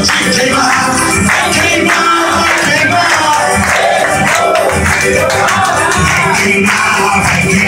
亲亲嘛，亲亲嘛，亲嘛，亲嘛，亲。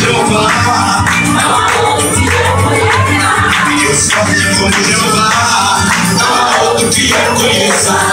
Jeová. Eu só tenho como Jeová. Não há outro que eu conheça.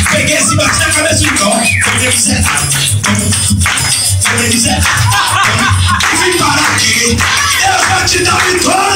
Peguei esse bate na cabeça de cor. Eu queria dizer. Eu queria dizer. Vim para aqui. Eu vou te dar vitória.